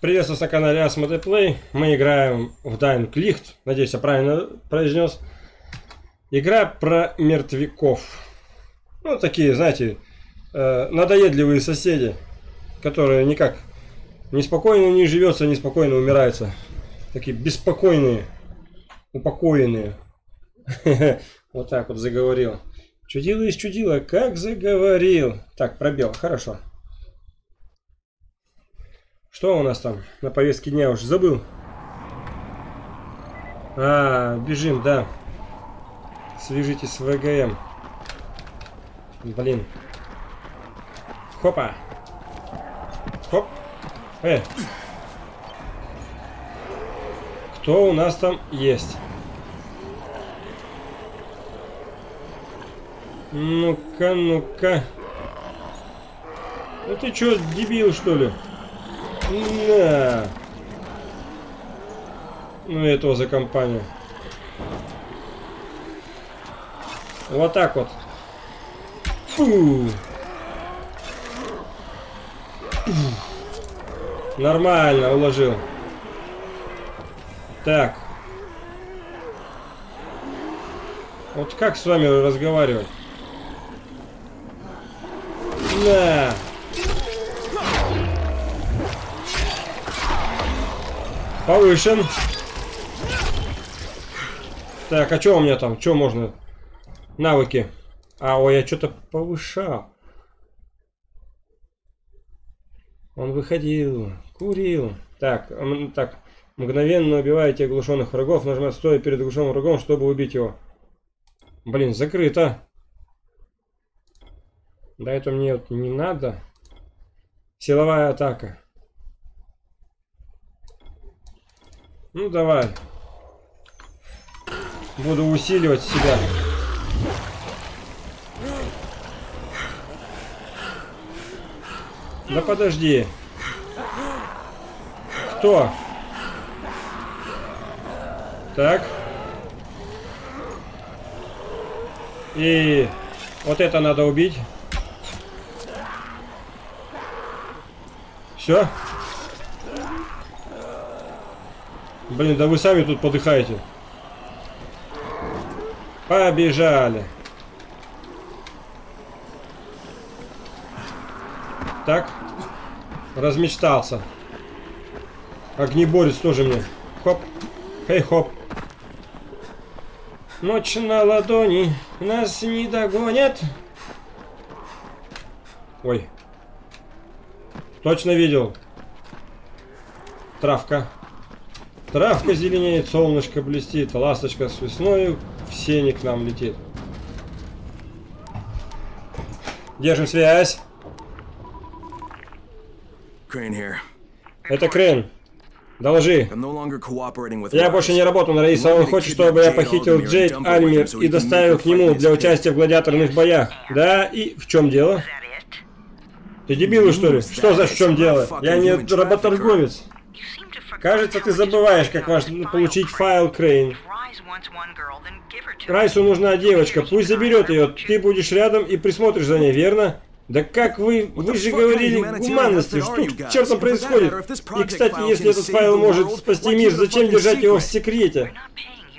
Приветствую на канале Asmode Play. Мы играем в Dying Licht. Надеюсь, я правильно произнес. Игра про мертвяков. Ну, такие, знаете, э, надоедливые соседи, которые никак неспокойно не живется, неспокойно умирается. Такие беспокойные, упокоенные. Вот так вот заговорил. Чудило из чудила, как заговорил. Так, пробел, хорошо. Что у нас там на повестке дня? Уже забыл. А, бежим, да. Свяжитесь с ВГМ. Блин. Хопа. Хоп. Э. Кто у нас там есть? Ну-ка, ну-ка. Ну ты чё, дебил, что ли? На. Ну и этого за компанию. Вот так вот. Фу. Нормально, уложил. Так. Вот как с вами разговаривать? На. Повышен. Так, а что у меня там? Что можно? Навыки. А, ой, я что-то повышал. Он выходил, курил. Так, так. Мгновенно убиваете оглушенных врагов. Нажимать стоя перед оглушенным врагом, чтобы убить его. Блин, закрыто. Да это мне вот не надо. Силовая атака. Ну давай. Буду усиливать себя. Да подожди. Кто? Так. И вот это надо убить. Все? Блин, да вы сами тут подыхаете. Побежали. Так. Размечтался. Огнеборец тоже мне. Хоп. Хей, хоп. Ночь на ладони. Нас не догонят. Ой. Точно видел. Травка. Травка зеленеет, солнышко блестит, ласточка с весною в сене к нам летит. Держим связь. Это Крейн. Доложи. Я больше не работаю на Раиса. Он хочет, чтобы я похитил Джейд Альмир и доставил к нему для участия в гладиаторных боях. Да, и в чем дело? Ты дебил, что ли? Что за в чем дело? Я не работорговец. Кажется, ты забываешь, как важно получить файл Крейн. Райсу нужна девочка, пусть заберет ее. Ты будешь рядом и присмотришь за ней, верно? Да как вы... Вы же говорили гуманности. Что к чертам происходит? И, кстати, если этот файл может спасти мир, зачем держать его в секрете?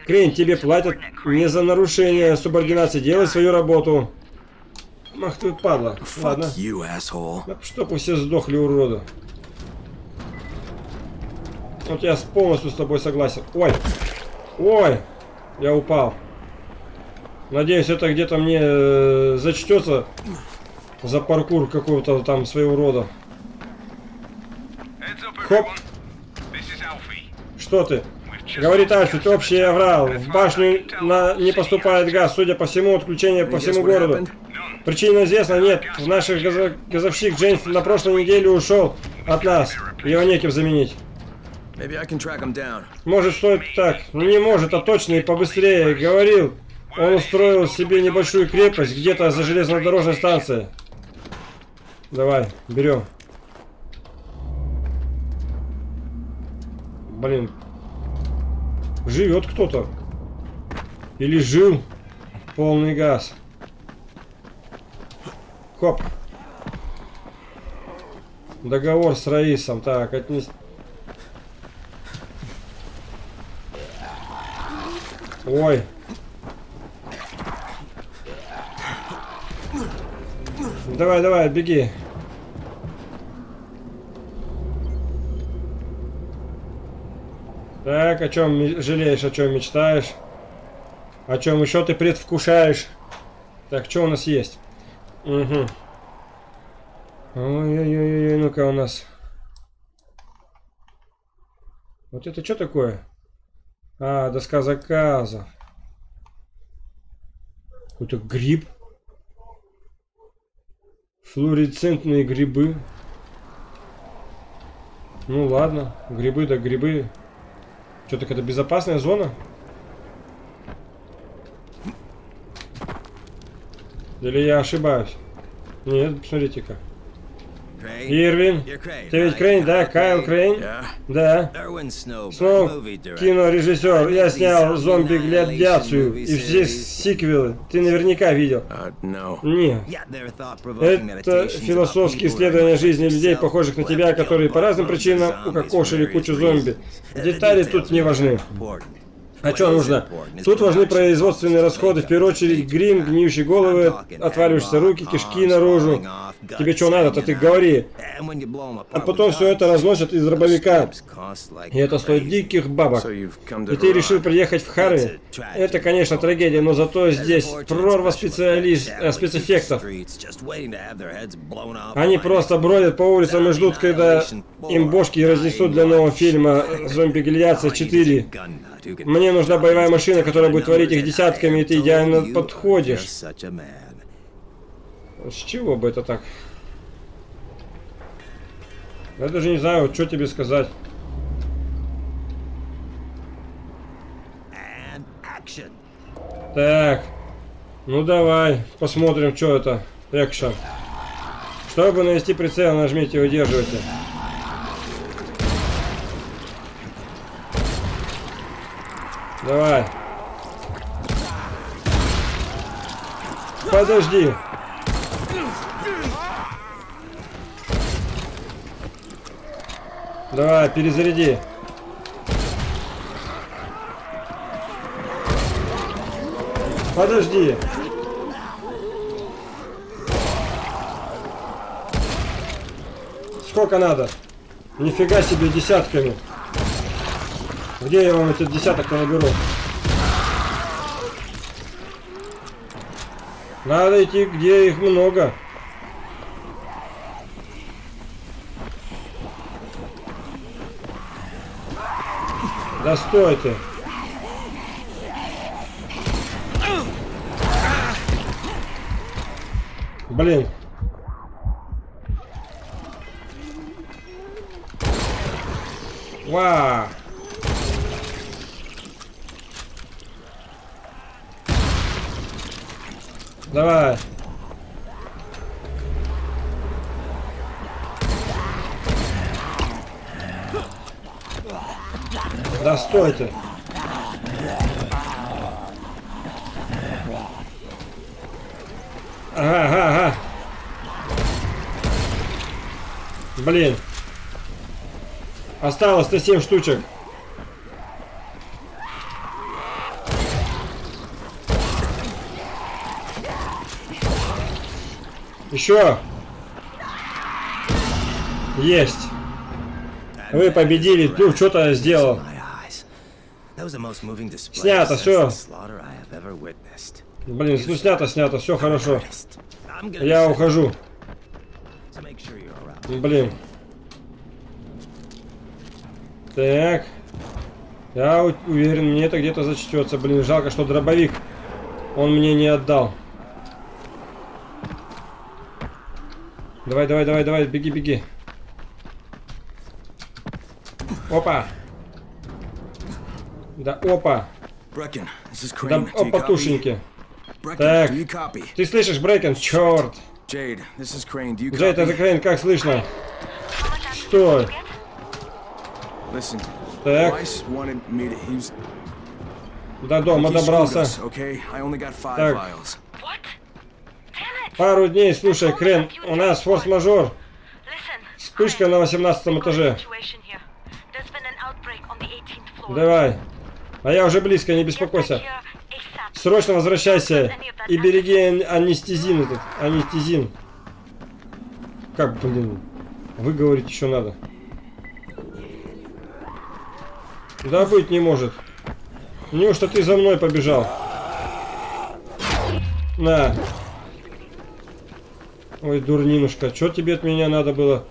Крейн, тебе платят не за нарушение субординации. Делай свою работу. Ах ты падла. Ладно. Да чтоб вы все сдохли, уроды. Вот я полностью с тобой согласен. Ой! Ой! Я упал. Надеюсь, это где-то мне э, зачтется за паркур какого-то там своего рода. Хоп! Что ты? Говорит Альфи, ты общий оврал. В башню на... не поступает газ. Судя по всему, отключение по всему городу. Причина известна? Нет. Наш газо... газовщик Джейн на прошлой неделе ушел от нас. Его неким заменить. Может, стоит так. Ну, не может, а точно и побыстрее. Говорил, он устроил себе небольшую крепость где-то за железнодорожной станцией. Давай, берем. Блин. Живет кто-то. Или жил. Полный газ. Хоп. Договор с Раисом. Так, отнести. Ой. Давай, давай, беги. Так, о чем жалеешь, о чем мечтаешь? О чем еще ты предвкушаешь? Так, что у нас есть? Угу. Ой-ой-ой, ну-ка у нас. Вот это что такое? А, доска заказов. Какой-то гриб. Флуоресцентные грибы. Ну ладно, грибы да грибы. Что, так это безопасная зона? Или я ошибаюсь? Нет, посмотрите-ка. Ирвин, ты ведь Крейн, да? Кайл Крейн? Да. Снова кинорежиссер. Я снял зомби-глядяцию и все сиквелы. Ты наверняка видел. Нет. Это философские исследования жизни людей, похожих на тебя, которые по разным причинам укокошили кучу зомби. Детали тут не важны. А что нужно? Тут важны производственные расходы, в первую очередь грим, гниющие головы, отваливаешься руки, кишки наружу. Тебе что надо-то, ты говори. А потом все это разносят из дробовика. И это стоит диких бабок. И ты решил приехать в Харви? Это, конечно, трагедия, но зато здесь прорва специалист, э, спецэффектов. Они просто бродят по улицам и ждут, когда им бошки разнесут для нового фильма «Зомби-гильяция 4». Мне нужна боевая машина, которая будет творить их десятками, и ты идеально подходишь. С чего бы это так? Я даже не знаю, что тебе сказать. Так. Ну давай, посмотрим, что это. Экшен. Чтобы навести прицел, нажмите и удерживайте. Давай. Подожди. Давай, перезаряди. Подожди. Сколько надо? Нифига себе десятками. Где я вам этот десяток наберу? Надо идти, где их много. Да стой ты. Блин. Вау. Давай. Да стойте. Ага, ага, ага. Блин. Осталось-то 7 штучек. Еще. Есть. Вы победили. Ну, что-то сделал. Снято, все. Блин, ну снято, снято, все хорошо. Я ухожу. Блин. Так. Я уверен, мне это где-то зачтется. Блин, жалко, что дробовик он мне не отдал. Давай, давай, давай, давай, беги, беги. Опа. Да, опа. Да, опа, тушеньки. Так, ты слышишь, Брекен? Черт. Джейд, это Крейн, как слышно? Стой. Так. До дома добрался. Так. Пару дней, слушай, Крен, у нас форс-мажор. Вспышка на 18 этаже. Давай. А я уже близко, не беспокойся. Срочно возвращайся и береги анестезин этот, анестезин. Как, блин, выговорить еще надо. Да быть не может. Неужто ты за мной побежал? На. Ой, дурнинушка, что тебе от меня надо было?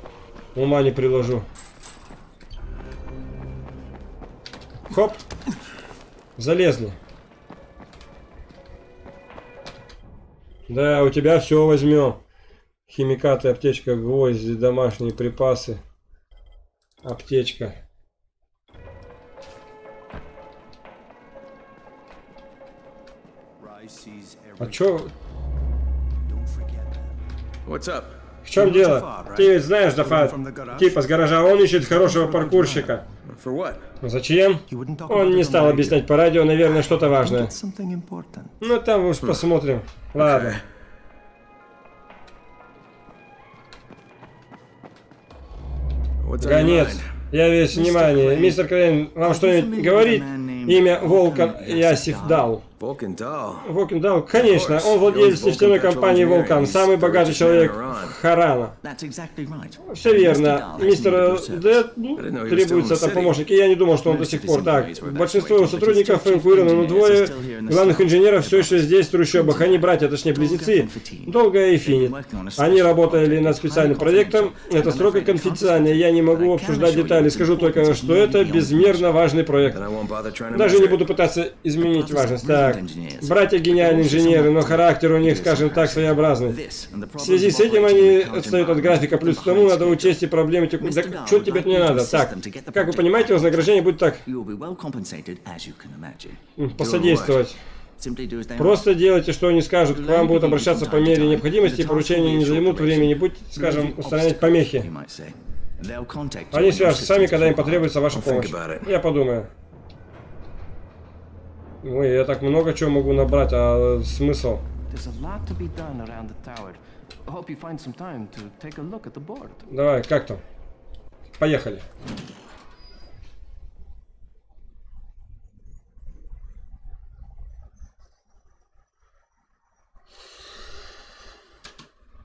Ума не приложу. Хоп. Залезли. Да, у тебя все возьмем. Химикаты, аптечка, гвозди, домашние припасы. Аптечка. А чё? В чем дело? Ты ведь знаешь, Дафа, типа с гаража, он ищет хорошего паркурщика. Зачем? Он не стал объяснять по радио, наверное, что-то важное. Ну, там уж посмотрим. Ладно. Гонец. Я весь внимание. Мистер Крейн, вам что-нибудь говорит? Имя Волкан Ясиф Дал. Волкендал, конечно, он владелец нефтяной компании Волкан, самый богатый человек Харана. Все верно. Мистер Дэд требуется там помощник, и я не думал, что он до сих пор так. Большинство его сотрудников эвакуировано, но двое. главных инженеров все еще здесь, в трущобах. Они братья, точнее близнецы, Долго и Финит. Они работали над специальным проектом. Это строго конфиденциально, я не могу обсуждать детали. Скажу только, что это безмерно важный проект. Даже не буду пытаться изменить важность. Так, братья гениальные инженеры, но характер у них, скажем так, своеобразный. В связи с этим они отстают от графика, плюс к тому надо учесть и проблемы текут. Да что тебе не надо? Так, как вы понимаете, вознаграждение будет так. Посодействовать. Просто делайте, что они скажут. К вам будут обращаться по мере необходимости, и поручения не займут времени. Будьте, скажем, устранять помехи. Они свяжутся с вами, когда им потребуется ваша помощь. Я подумаю. Ой, я так много чего могу набрать, а смысл? Давай, как там? Поехали.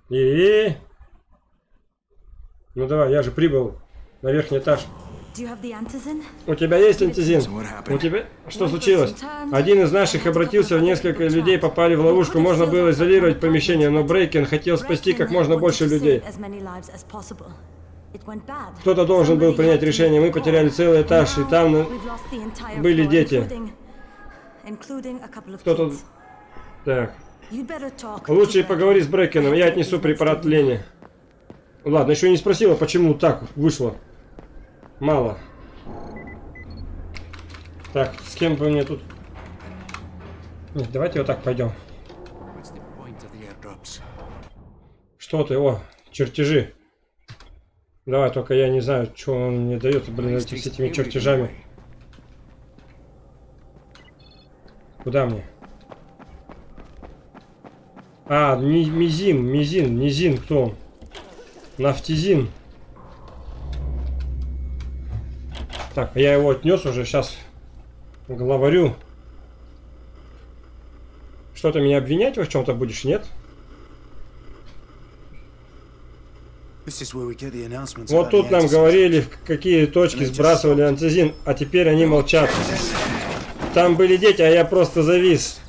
И, ну давай, я же прибыл на верхний этаж. У тебя есть антизин? У тебя... Что случилось? Один из наших обратился, несколько людей попали в ловушку. Можно было изолировать помещение, но Брейкен хотел спасти как можно больше людей. Кто-то должен был принять решение. Мы потеряли целый этаж, и там были дети. Кто-то... Так. Лучше поговори с Брейкеном, я отнесу препарат Лени. Ладно, еще не спросила, почему так вышло. Мало. Так, с кем бы мне тут... Нет, давайте вот так пойдем. Что ты? О, чертежи. Давай, только я не знаю, что он мне дает, блин, эти, с этими чертежами. Куда мне? А, мизин, мизин, низин, кто он? Нафтизин. Так, я его отнес уже, сейчас главарю. Что ты меня обвинять в чем-то будешь, нет? Вот тут нам говорили, в какие точки сбрасывали антизин, а теперь они молчат. Там были дети, а я просто завис.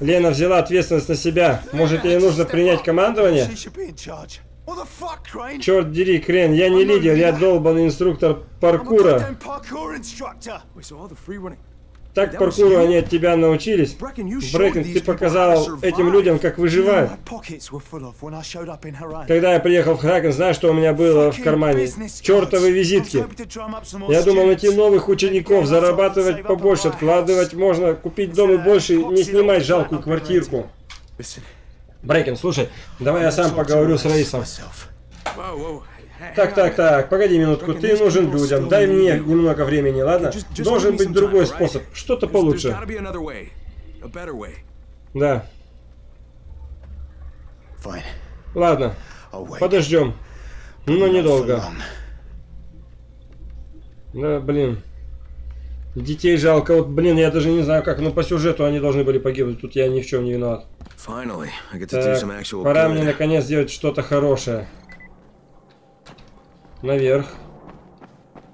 Лена взяла ответственность на себя. Может, ей нужно принять командование? Черт дери, Крен, я не лидер, я долбанный инструктор паркура. Так паркуру они от тебя научились. Брэкен, ты показал этим людям, как выживать. Когда я приехал в Хакен, знаешь, что у меня было в кармане? Чертовы визитки. Я думал найти новых учеников, зарабатывать побольше, откладывать можно, купить дом и больше, не снимать жалкую квартирку. Брейкен, слушай, давай я сам поговорю с Рейсом. Так, так, так, погоди минутку, ты нужен людям, дай мне немного времени, ладно? Должен быть другой способ, что-то получше. Да. Ладно, подождем. Но недолго. Да, блин. Детей жалко. Вот, блин, я даже не знаю как, но по сюжету они должны были погибнуть. Тут я ни в чем не виноват. Так, пора мне наконец сделать что-то хорошее. Наверх.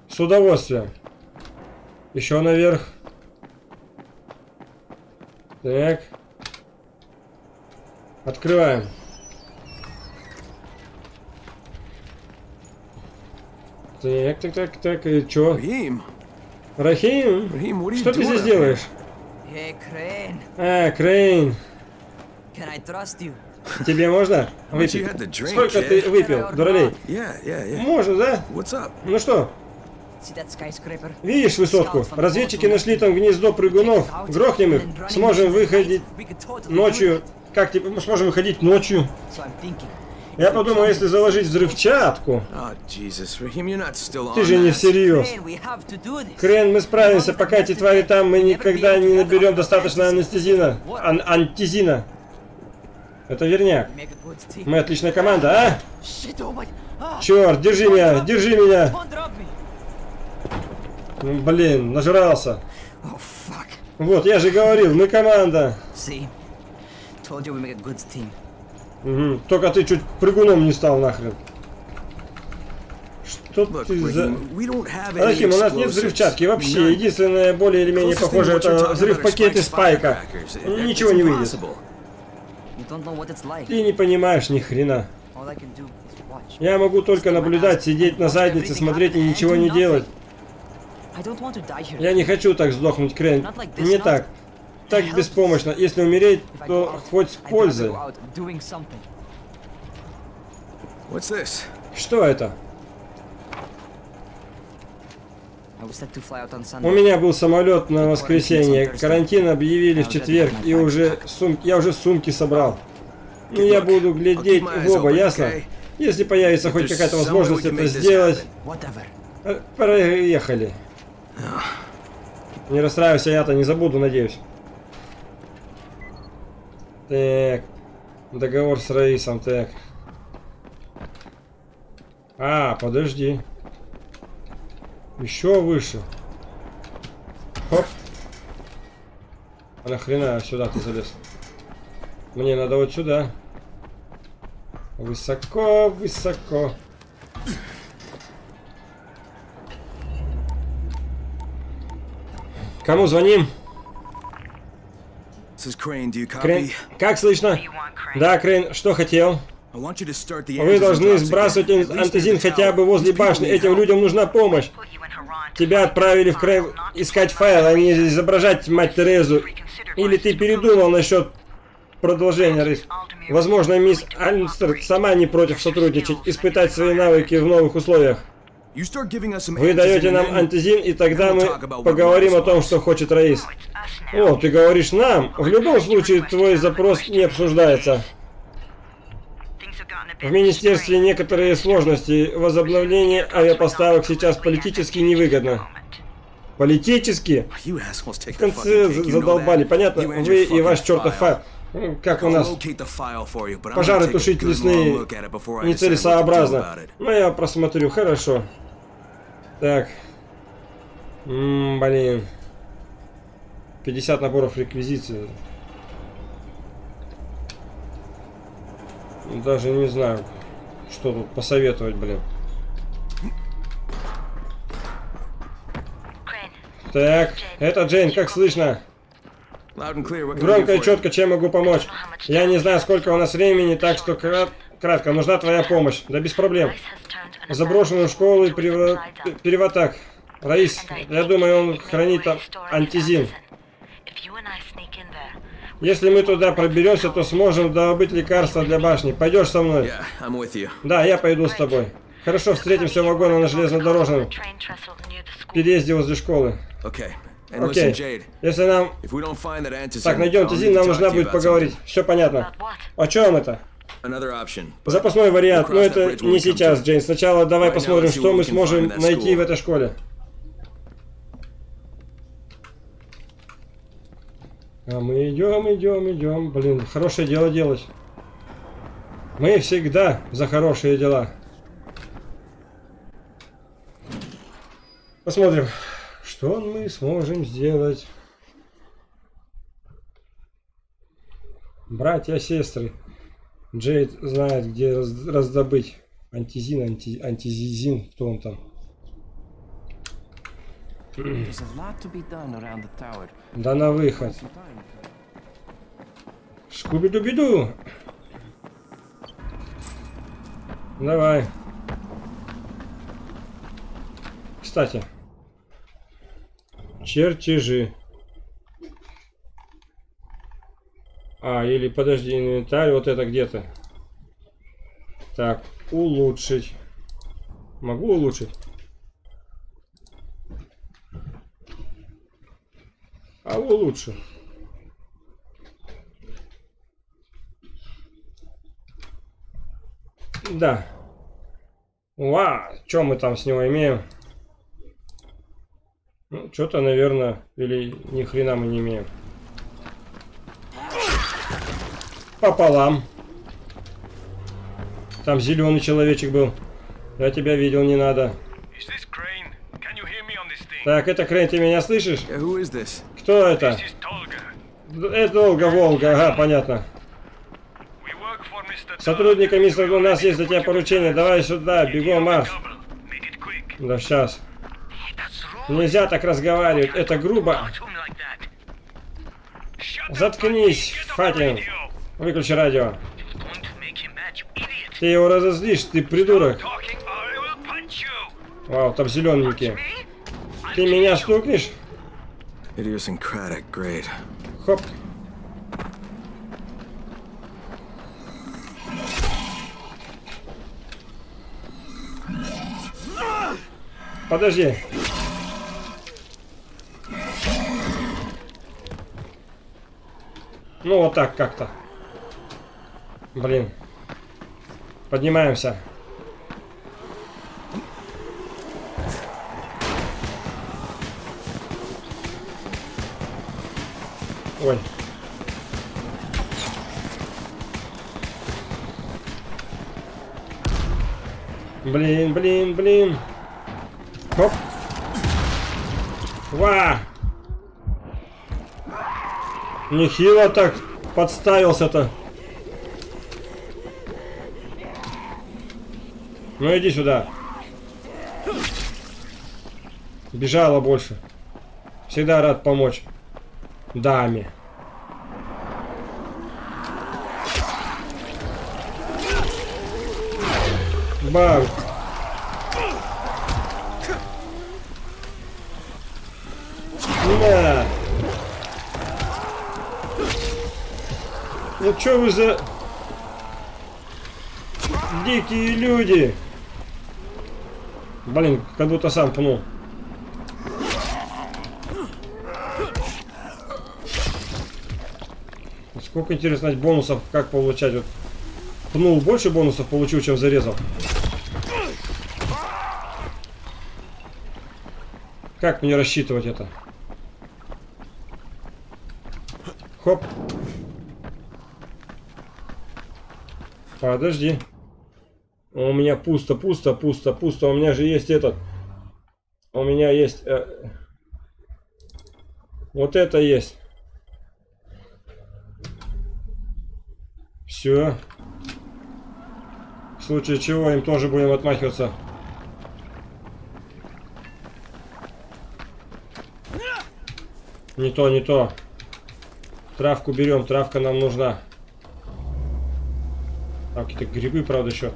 С удовольствием. Еще наверх. Так. Открываем. Так, так, так, так, и чё? Рахим, you что ты здесь делаешь? А, Крейн, can I trust you? тебе можно выпить? Сколько ты выпил, дуралей? Yeah, yeah, yeah. Можно, да? Ну что, видишь высотку? Разведчики нашли там гнездо прыгунов. Грохнем их, сможем выходить ночью. Как типа мы сможем выходить ночью? Я подумал, если заложить взрывчатку. Still Ты же не всерьез. Крен, мы справимся, пока эти твари там, мы никогда не наберем достаточно анестезина. Ан антизина. Это верняк. Мы отличная команда, а? Oh. Ah, Черт, держи меня, держи меня. Ну, Блин, нажрался. Oh. Вот, я же говорил, мы команда. See? Told you we make a good team. Мгм, Только ты чуть прыгуном не стал нахрен. Что ты за... Рахим, у нас нет взрывчатки вообще. Единственное, более или менее похоже, это взрыв пакеты спайка. It- Ничего не выйдет. Ты не понимаешь ни хрена. Я могу только наблюдать, сидеть на заднице, смотреть и ничего не делать. Я не хочу так сдохнуть, Крен. Не так. Так беспомощно. Если умереть, то хоть с пользой. Что это? У меня был самолет на воскресенье. Карантин объявили в четверг, и уже сум... я уже сумки собрал. Ну, я буду глядеть в оба, ясно? Если появится хоть какая-то возможность это сделать, э, проехали. Не расстраивайся, я-то не забуду, надеюсь. Так. Договор с Раисом, так. А, подожди. Еще выше. Хоп. А нахрена сюда ты залез? Мне надо вот сюда. Высоко, высоко. Кому звоним? Крейн. Как слышно? Да, Крейн, что хотел? Вы должны сбрасывать the хотя бы возле башни. Этим людям нужна помощь. Тебя отправили в Крейн искать файл, а не изображать мать Терезу. Или ты передумал насчет продолжения рейс? Возможно, мисс Альнстер сама не против сотрудничать, испытать свои навыки в новых условиях. Вы даете нам антизин, и тогда мы поговорим о том, что хочет Раис. О, ты говоришь нам? В любом случае, твой запрос не обсуждается. В министерстве некоторые сложности. Возобновление авиапоставок сейчас политически невыгодно. Политически? В конце задолбали, понятно? Вы и ваш чертов файл. Ну, Как у нас пожары тушить лесные нецелесообразно. it. Ну, я просмотрю, хорошо. Так. М, блин. 50 наборов реквизиции. Даже не знаю, что тут посоветовать, блин. Так, это Джейн, как слышно? Громко и четко, чем могу помочь? Я не знаю, сколько у нас времени, так что крат- кратко, нужна твоя помощь. Да без проблем. Заброшенную школу и перево- переватак. Раис, я думаю, он хранит там антизин. Если мы туда проберемся, то сможем добыть лекарства для башни. Пойдешь со мной? Yeah. Да, я пойду с тобой. Хорошо, встретимся у вагона на железнодорожном переезде возле школы. Okay. Окей. Jade, Если нам так найдем to нам нужно будет поговорить. Все понятно. О чем это? Запасной вариант, но это не сейчас. Джейн. Сначала давай посмотрим, что мы сможем найти в этой школе. А мы идем, идем, идем. Блин, хорошее дело делать. Мы всегда за хорошие дела. Посмотрим, Что мы сможем сделать? Братья, сестры. Джейд знает, где раз- раздобыть антизин, анти, антизизин, кто он там. Да на выход. Скуби-дубиду. Давай. Кстати. Чертежи. А, или подожди, инвентарь, вот это где-то. Так, улучшить. Могу улучшить? А улучшу. Да. Ва, что мы там с него имеем? Ну, что-то, наверное, или ни хрена мы не имеем. Пополам. Там зеленый человечек был. Я тебя видел, не надо. Так, это Крейн, ты меня слышишь? Кто это? Это Волга, Волга, ага, понятно. Сотрудника мистер, у нас есть для тебя поручение. Давай сюда, бегом, марш. Quick. Да сейчас. Нельзя так разговаривать, это грубо. Заткнись, Фатин. Выключи радио. Ты его разозлишь, ты придурок. Вау, там зелененькие. Ты меня стукнешь? Хоп. Подожди. Ну вот так как-то. Блин. Поднимаемся. Ой. Блин, блин, блин. Хоп. Ва! Нехило так подставился-то. Ну иди сюда. Бежала больше. Всегда рад помочь. Даме. Бам. На. Ну что вы за дикие люди? Блин, как будто сам пнул. Сколько интересно знать бонусов, как получать. Вот пнул больше бонусов получил, чем зарезал. Как мне рассчитывать это? Хоп. Подожди. У меня пусто, пусто, пусто, пусто. У меня же есть этот. У меня есть... э, Вот это есть. Все. В случае чего им тоже будем отмахиваться. Не то, не то. Травку берем, травка нам нужна. Так, какие-то грибы, правда, еще.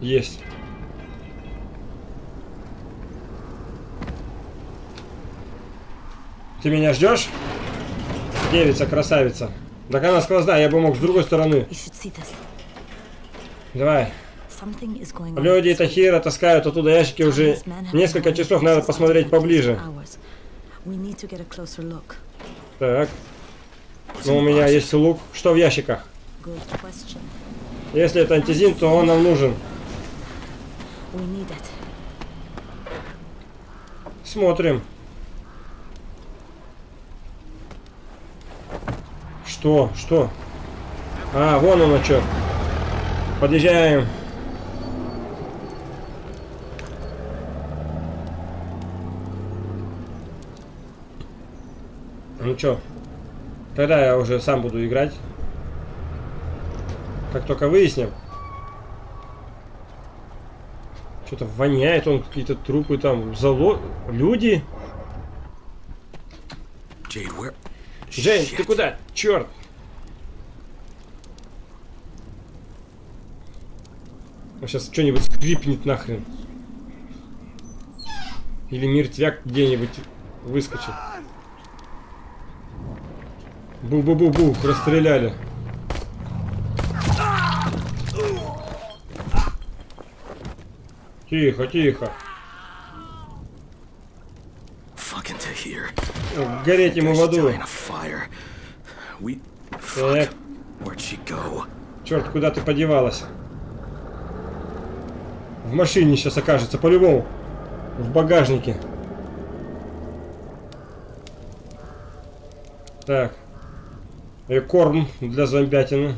Есть. Ты меня ждешь? Девица, красавица. Так она сквозная, я бы мог с другой стороны. Давай. Люди. Тахира таскают оттуда ящики уже несколько часов, надо посмотреть поближе. Так. Ну, у меня есть лук. Что в ящиках? Если это антизин, то он нам нужен. Смотрим. Что? Что? А, вон оно что. Подъезжаем. Ну чё, тогда я уже сам буду играть. Как только выясним. Что-то воняет он, какие-то трупы там, зало... Люди? Jade, where? Джейн, ты куда? Черт! сейчас что-нибудь скрипнет нахрен. Или мертвяк где-нибудь выскочит. Бу-бу-бу-бу, расстреляли. Тихо, тихо. Tahir. Гореть ему в аду. Так, черт, куда ты подевалась? В машине сейчас окажется, по-любому. В багажнике. Так. И корм для зомбятины.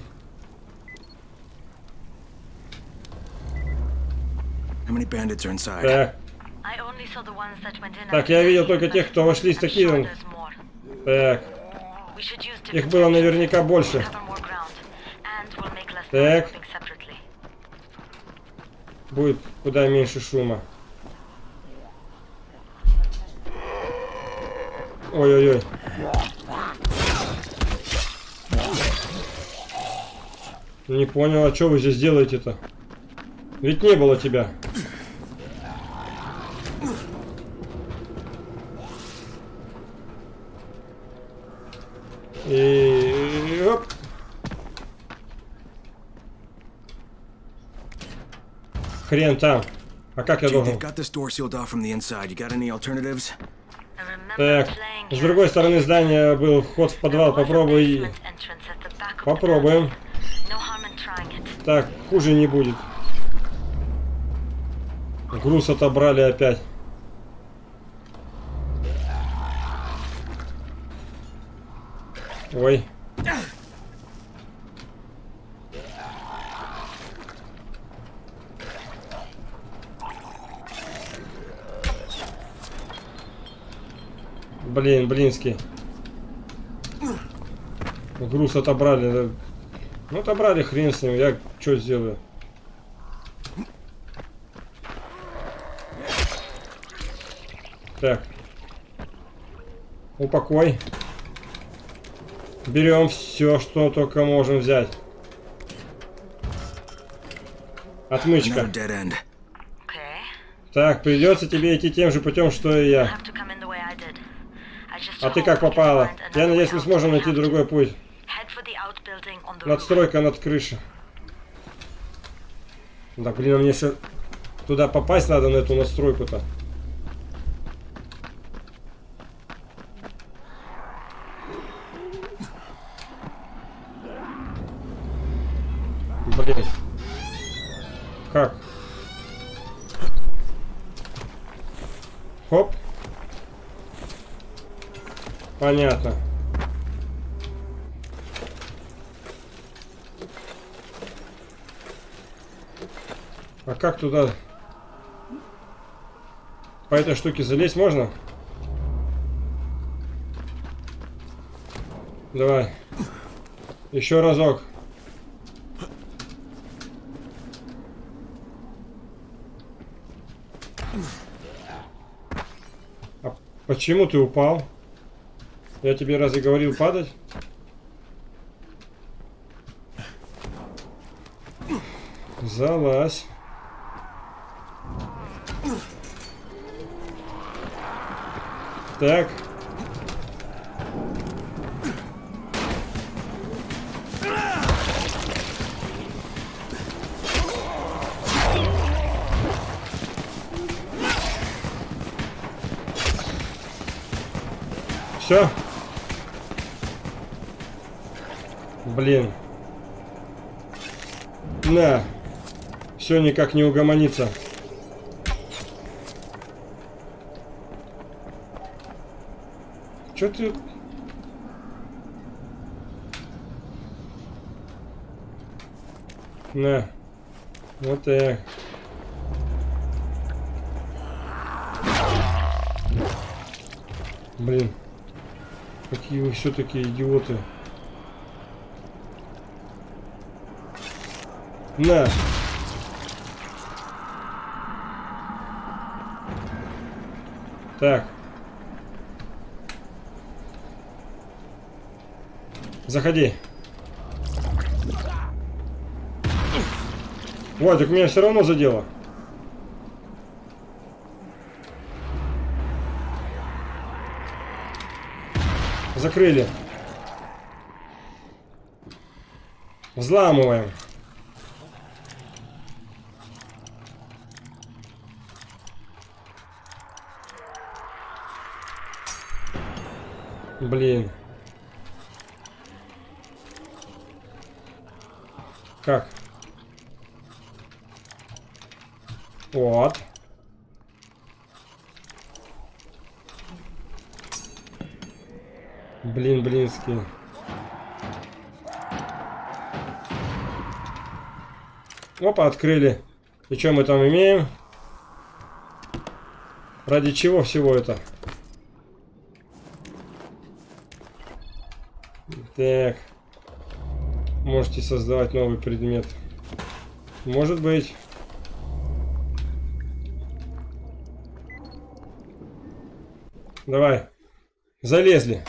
Так, after я the видел только тех, кто вошли с таким. так. We should use Их different было наверняка больше. to cover more ground, and we'll make less Так. Будет куда меньше шума. Ой-ой-ой. Не понял, а что вы здесь делаете-то? Ведь не было тебя. И... оп. Хрен там. А как я должен? Так, с другой стороны здания был вход в подвал. Попробуй. Попробуем. Так, хуже не будет. Груз отобрали опять. Ой. Блин, блинский. Груз отобрали. Ну, отобрали, хрен с ним. Я что сделаю? Так. Упокой. Берем все, что только можем взять. Отмычка. Так, придется тебе идти тем же путем, что и я. А ты как попала? Я надеюсь, мы сможем найти другой путь. Надстройка над крышей. Да, блин, а мне еще туда попасть надо, на эту настройку-то. Блин. Как? Хоп. Понятно. А как туда? По этой штуке залезть можно? Давай. Еще разок. А почему ты упал? Я тебе разве говорил падать? Залазь. Так. Все. Блин. На. Все никак не угомонится. Че ты... На. Вот так. Блин. Какие вы все-таки идиоты. На. Так. Заходи. Вот, так меня все равно задело. Закрыли. Взламываем. Блин. Как? Вот. Блин, блинский. Опа, открыли. И что мы там имеем? Ради чего всего это? Так. Можете создавать новый предмет. Может быть. Давай. Залезли.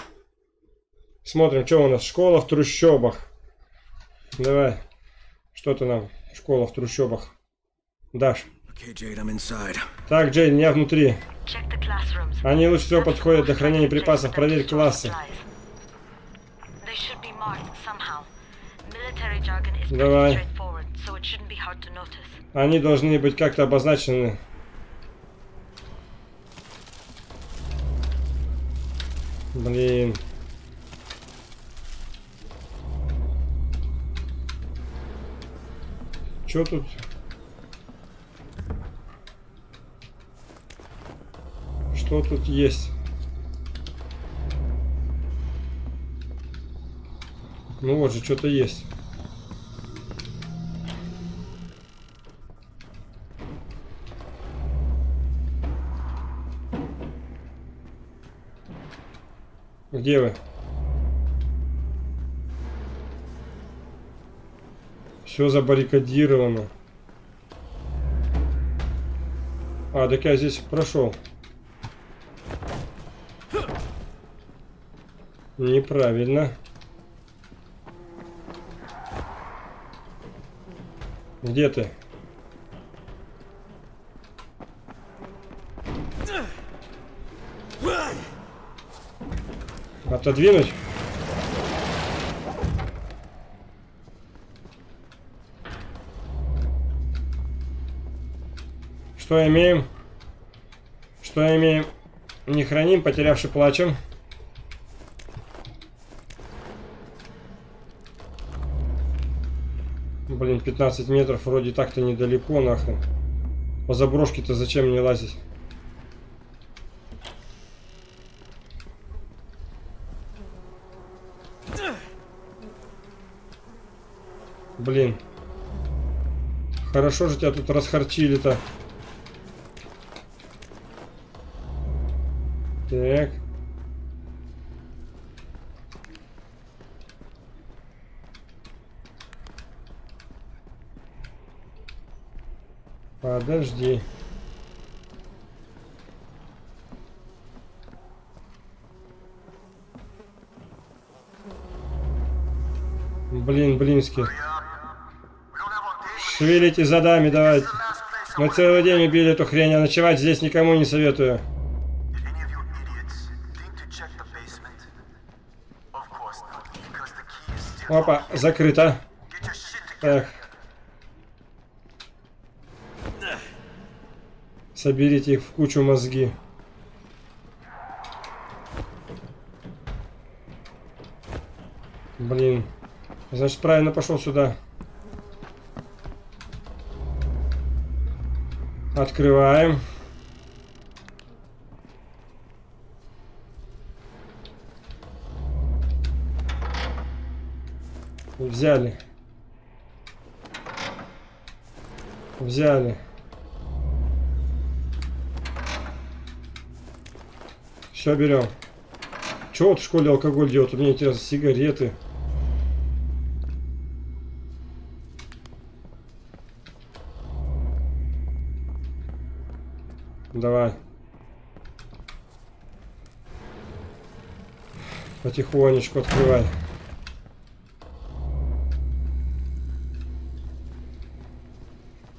Смотрим, что у нас. Школа в трущобах. Давай. Что ты нам? Школа в трущобах. Дашь. Так, Джейн, я внутри. Они лучше всего подходят для хранения припасов. Проверь классы. Notice. Они должны быть как-то обозначены. Блин. Чё тут? Что тут есть? Ну вот же, что-то есть. Где вы? Все забаррикадировано. А, так я здесь прошел. Неправильно. Где ты? Отодвинуть? Что имеем? Что имеем? Не храним, потерявший плачем. Блин, 15 метров вроде так-то недалеко, нахрен. По заброшке-то зачем мне лазить? Блин. Хорошо же тебя тут расхарчили-то. Так. Подожди. Блин, блинский. Шевелите задами, давай. Мы целый день убили эту хрень, а ночевать здесь никому не советую. Опа, закрыто. Так. Соберите их в кучу мозги. Блин. Значит, правильно пошел сюда. Открываем. Взяли. Взяли. Все берем. Че вот в школе алкоголь делают? Мне интересно, сигареты. Давай. Потихонечку открывай.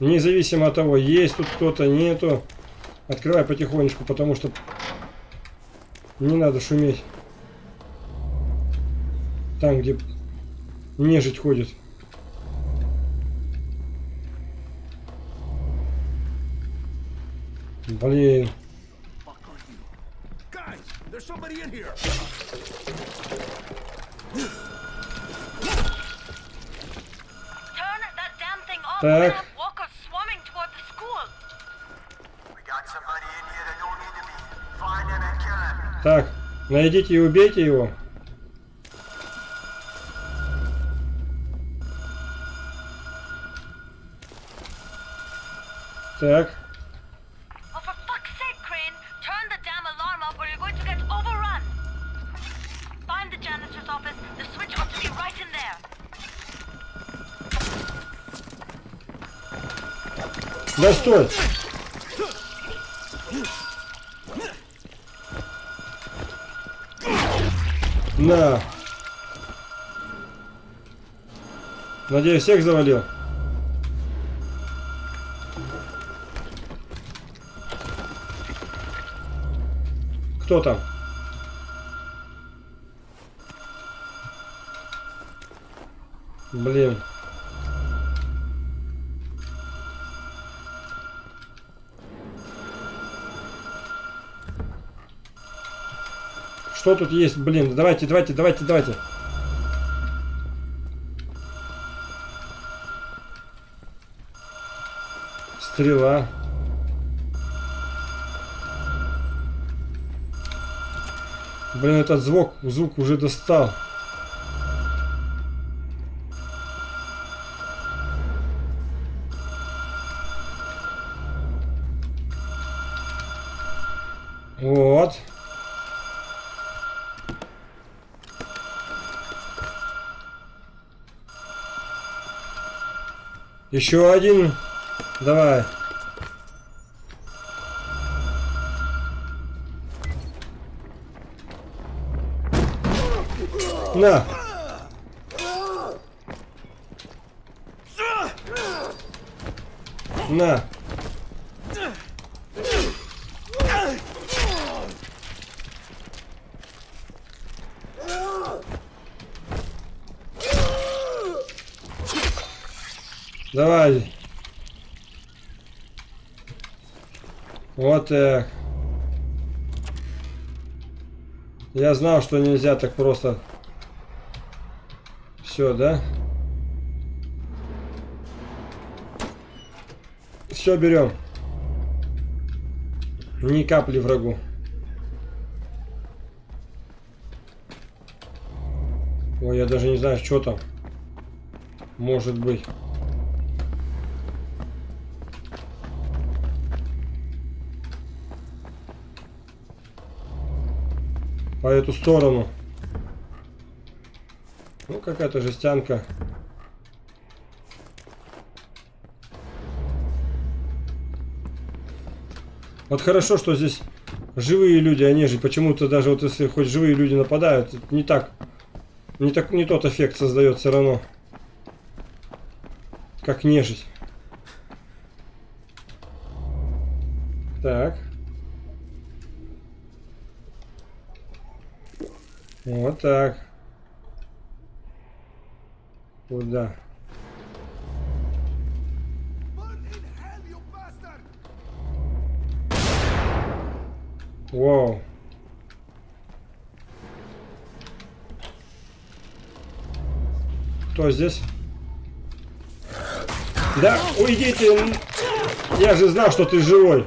Независимо от того, есть тут кто-то, нету. Открывай потихонечку, потому что не надо шуметь. Там, где нежить ходит. Kill him. Так, найдите и убейте его. Так, да стой! На! Надеюсь, всех завалил? Кто там? Блин. Что тут есть, блин? Давайте, давайте, давайте, давайте. Стрела. Блин, этот звук, звук уже достал. Еще один. Давай. На. На. Давай. Вот так. Я знал, что нельзя так просто. Все, да? Все берем. Ни капли врагу. Ой, я даже не знаю, что там. Может быть. По эту сторону. Ну, какая-то жестянка. Вот хорошо, что здесь живые люди, они же почему-то даже вот если хоть живые люди нападают, не так, не так, не тот эффект создает все равно, как нежить. Так. Вот так. Куда? Вау. Кто здесь? Да, уйдите! Я же знал, что ты живой.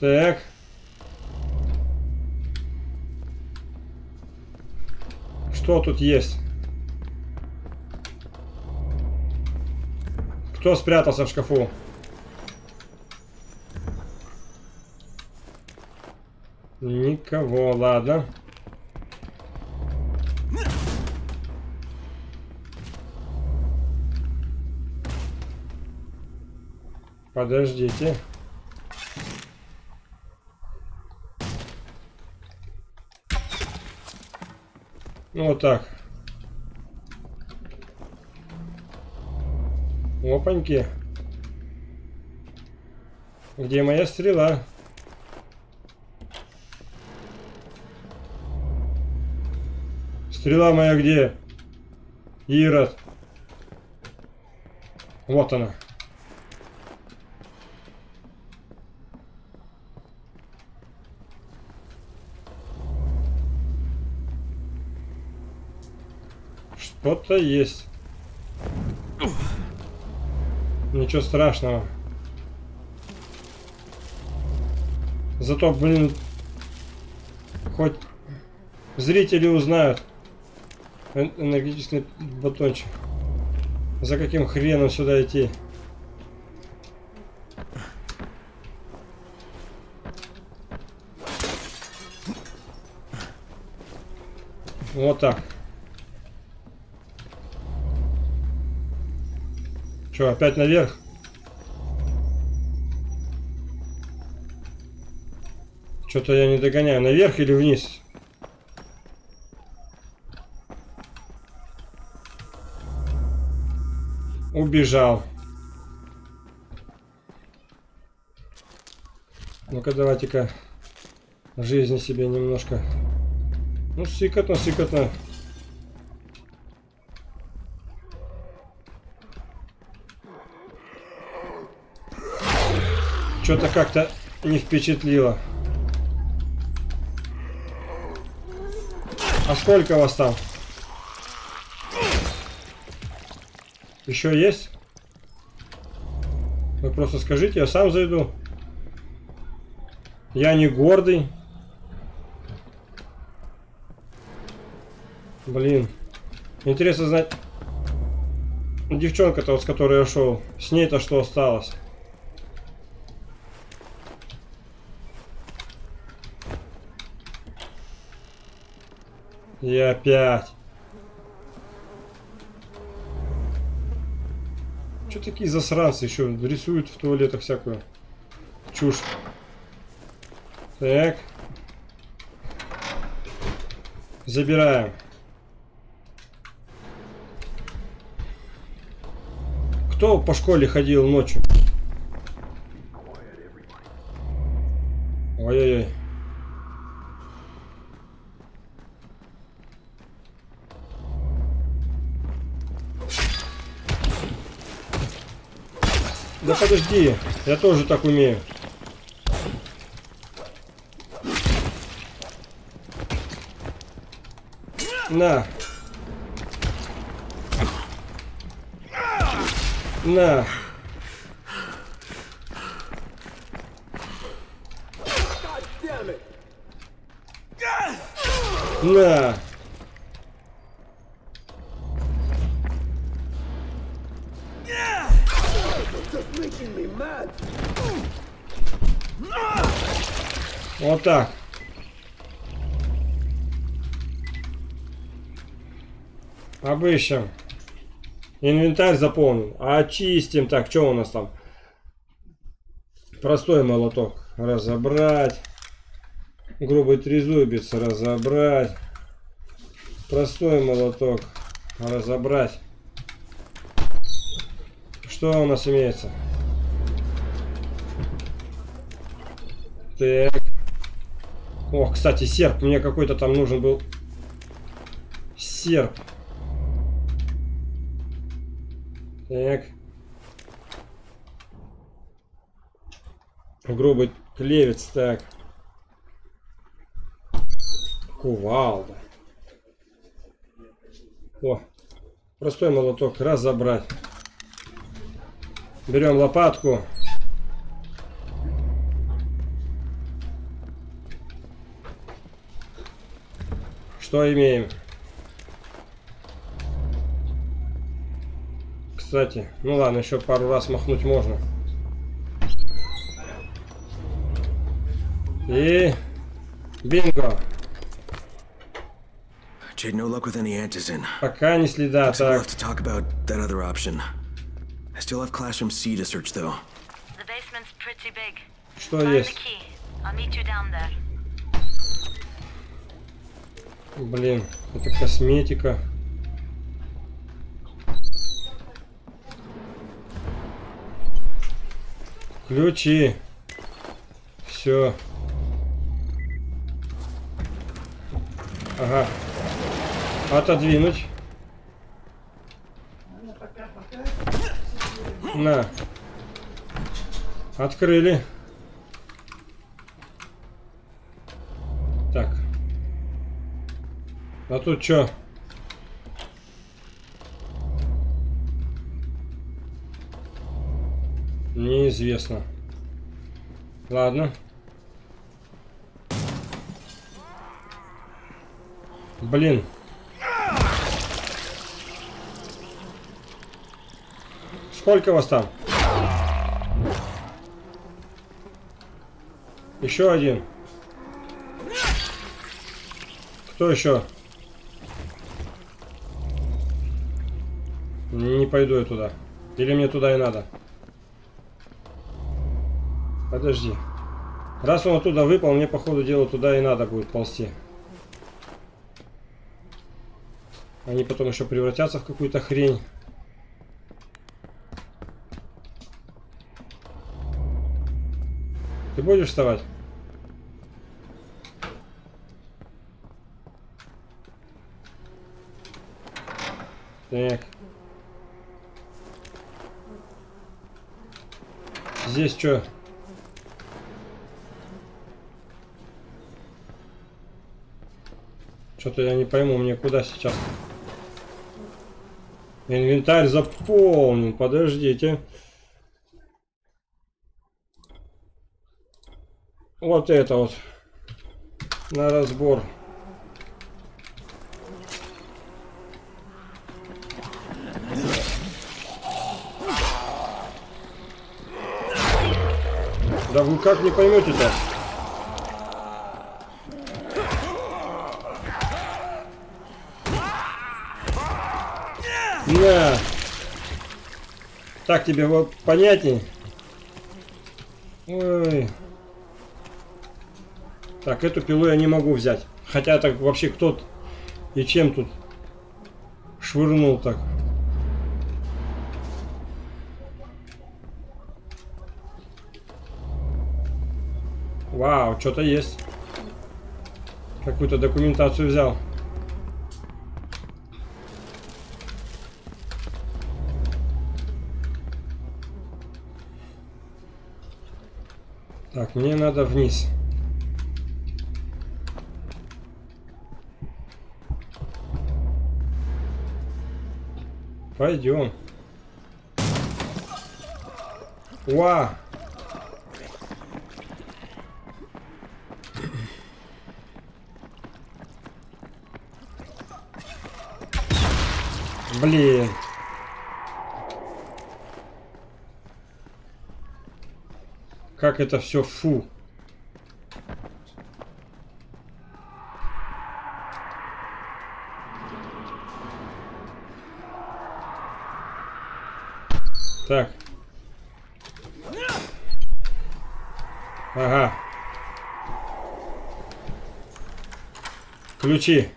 Так. Кто тут есть? Кто спрятался в шкафу? Никого, ладно. Подождите. Ну, вот так. Опаньки. Где моя стрела? Стрела моя где? Ирод. Вот она. Что-то есть. Ничего страшного. Зато, блин, хоть зрители узнают эн- энергетический батончик. За каким хреном сюда идти? Вот так. Что, опять наверх? Что-то я не догоняю. Наверх или вниз? Убежал. Ну-ка, давайте-ка жизни себе немножко. Ну, сикотно, сикотно. Что-то как-то не впечатлило. А сколько вас там? Еще есть? Вы просто скажите, я сам зайду. Я не гордый. Блин. Интересно знать. Девчонка-то, вот, с которой я шел. С ней-то что осталось? И опять. Что такие засранцы еще рисуют в туалетах всякую чушь. Так. Забираем. Кто по школе ходил ночью? Подожди, я тоже так умею. На. На. На. Так. Обыщем. Инвентарь заполнен. Очистим. Так, что у нас там? Простой молоток. Разобрать. Грубый трезубец. Разобрать. Простой молоток. Разобрать. Что у нас имеется? Так. О, кстати, серп. Мне какой-то там нужен был серп. Так. Грубый клевец, так. Кувалда. О, простой молоток, разобрать. Берем лопатку. Что имеем? Кстати, ну ладно, еще пару раз махнуть можно. И... Бинго! Jade, no luck with any answers in. Пока не следа, так. We'll have to talk about that other option. I still have classroom C to search, though. The basement's pretty big. Что Find есть? The key. I'll meet you down there. Блин, это косметика. Ключи. Все. Ага. Отодвинуть. На. Открыли. Так. А тут что? Неизвестно. Ладно. Блин. Сколько вас там? Еще один. Кто еще? Не пойду я туда. Или мне туда и надо? Подожди. Раз он оттуда выпал, мне походу дела туда и надо будет ползти. Они потом еще превратятся в какую-то хрень. Ты будешь вставать? Так. Здесь что? Что-то я не пойму, мне куда сейчас? Инвентарь заполнен, подождите. Вот это вот. На разбор. Да вы как не поймете-то? На. Так тебе вот понятней? Ой. Так, эту пилу я не могу взять. Хотя так вообще кто и чем тут швырнул так. Что-то есть. Какую-то документацию взял. Так, мне надо вниз. Пойдем. Уа! Блин. Как это все фу. Так. Ага. Ключи.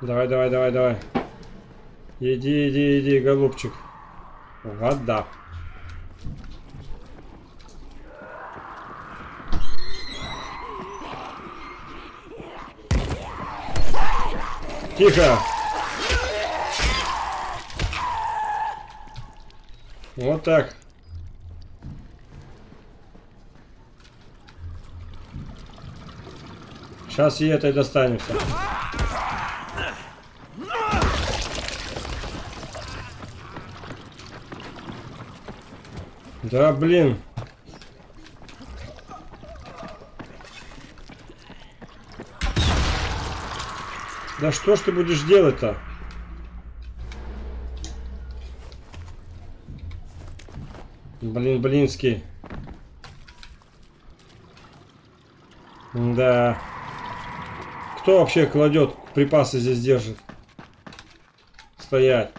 Давай, давай, давай, давай. Иди, иди, иди, голубчик. Вода. Тихо. Вот так. Сейчас и этой достанемся. Да, блин. Да что ж ты будешь делать-то? Блин, блинский. Да. Кто вообще кладет припасы здесь держит? Стоять.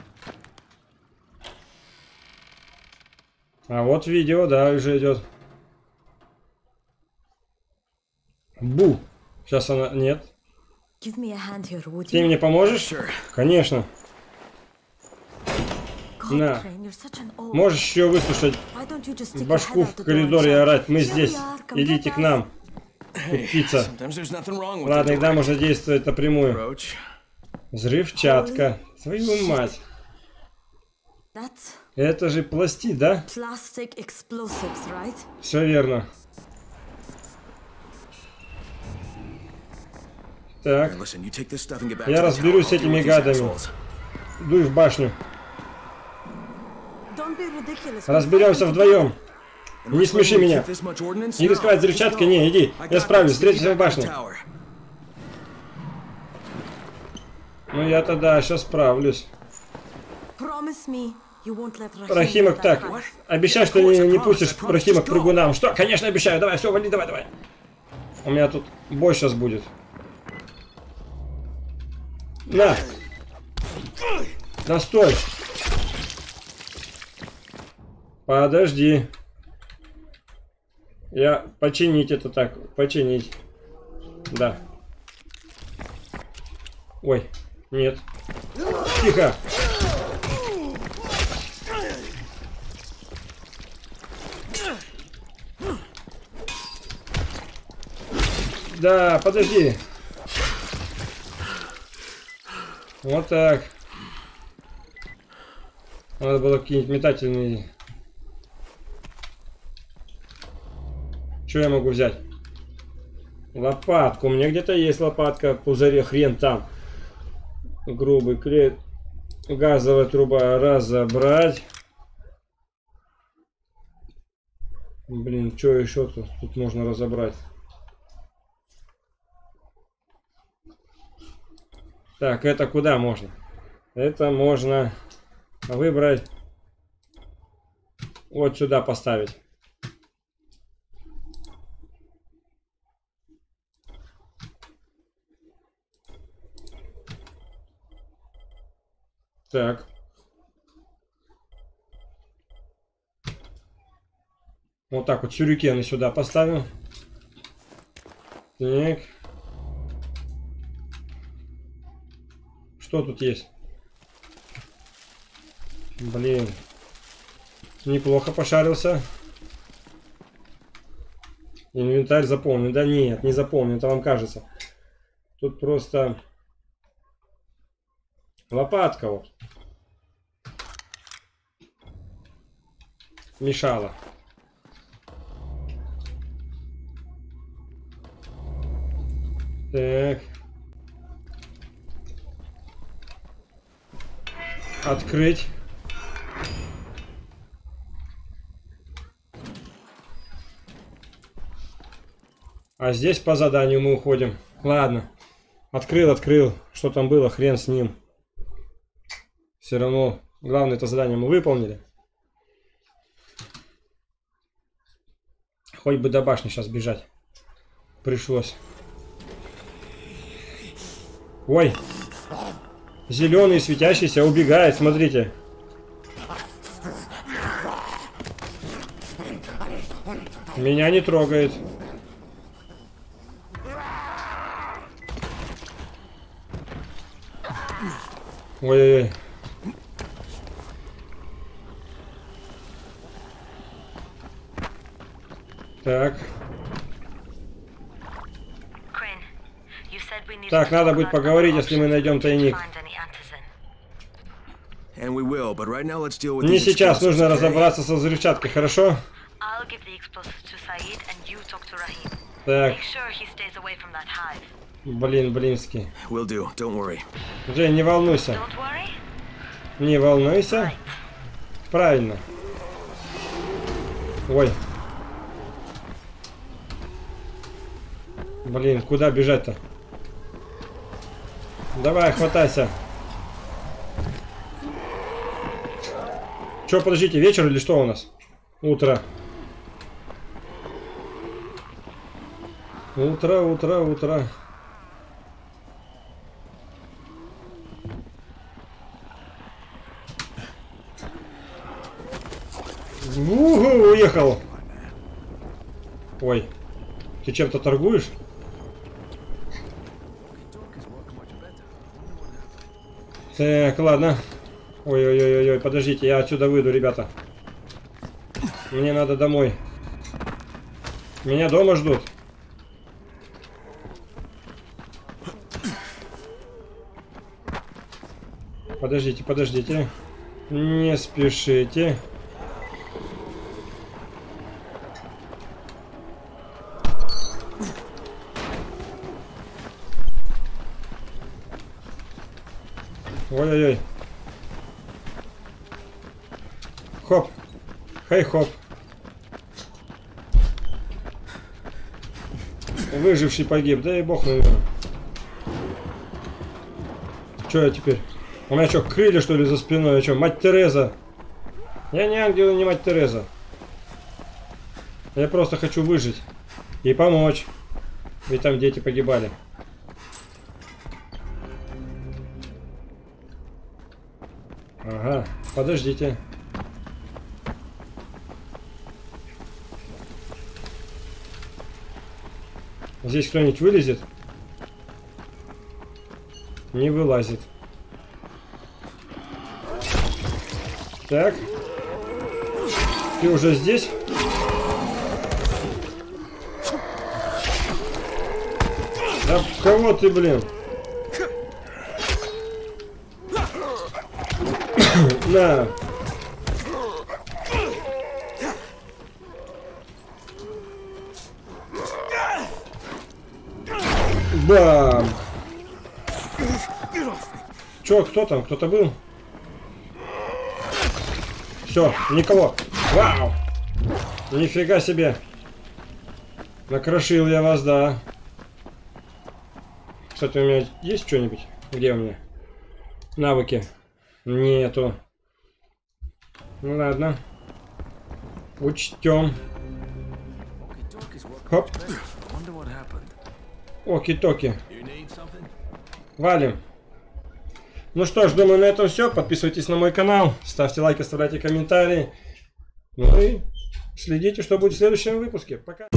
А вот видео, да, уже идет. Бу. Сейчас она... Нет. Ты мне поможешь? Sure. Конечно. На. Можешь еще выслушать башку в коридоре и орать. Мы "Here здесь. Идите к us." нам. With Ладно, иногда можно действовать напрямую. Взрывчатка. Твою мать. That's Это же пластид, да? plastic explosives, right? Все верно. Так, Я разберусь с этими гадами. дуй в башню. Разберемся вдвоем. Не смеши меня. Не рисковать взрывчаткой, go. не, иди. Я справлюсь, встретимся в башне. Ну я тогда сейчас справлюсь. Рахимок так. Обещай, что не, не пустишь Рахима к прыгунам. Что? Конечно, обещаю. Давай, все, вали, давай, давай. У меня тут бой сейчас будет. На. Да стой. Подожди. Я починить это так. Починить. Да. Ой. Нет. Тихо. Да, подожди. Вот так. Надо было какие-нибудь метательные. Что я могу взять? Лопатку. У меня где-то есть лопатка. Пузыре хрен там. Грубый клей. Газовая труба разобрать. Блин, что еще тут, тут можно разобрать? Так, это куда можно? Это можно выбрать. Вот сюда поставить. Так. Вот так вот сюрикены сюда поставим. Так. Что тут есть? Блин. Неплохо пошарился. Инвентарь заполнен. Да нет, не заполнен, это вам кажется. Тут просто лопатка вот. Мешала. Так. Открыть. А здесь по заданию мы уходим. Ладно. Открыл, открыл. Что там было, хрен с ним. Все равно, главное это задание мы выполнили. Хоть бы до башни сейчас бежать. Пришлось. Ой. Зеленый светящийся убегает, смотрите. Меня не трогает. Ой-ой-ой. Так. Так, надо будет поговорить, если мы найдем тайник. find any antizin. And we will, but right now let's deal with Мне сейчас нужно okay? разобраться со взрывчаткой, хорошо? Так, блин, блинский. Жень, не волнуйся. Don't worry. Не волнуйся. Right. Правильно. Ой. Блин, куда бежать-то? Давай, хватайся. Че, подождите, вечер или что у нас? Утро. Утро, утро, утро. Уху, уехал. Ой, ты чем-то торгуешь? Так, ладно. Ой-ой-ой-ой, подождите, я отсюда выйду, ребята. Мне надо домой. Меня дома ждут. Подождите, подождите. Не спешите. Ой-ой-ой. Хоп. Хей, хоп. Выживший погиб. Да и бог, наверное. Че я теперь? У меня что, крылья, что ли, за спиной? Я что, мать Тереза? Я не ангел, не мать Тереза. Я просто хочу выжить. И помочь. Ведь там дети погибали. Ага, подождите. Здесь кто-нибудь вылезет? Не вылазит. Так. Ты уже здесь? Да кого ты, блин? На. Чё, кто там? Кто-то был? Все, никого. Вау! Нифига себе. Накрошил я вас, да. Кстати, у меня есть что-нибудь? Где у меня? Навыки. Нету. Ну ладно. Учтем. Хоп. Оки-токи. Валим. Ну что ж, думаю, на этом все. Подписывайтесь на мой канал, ставьте лайки, оставляйте комментарии. Ну и следите, что будет в следующем выпуске. Пока.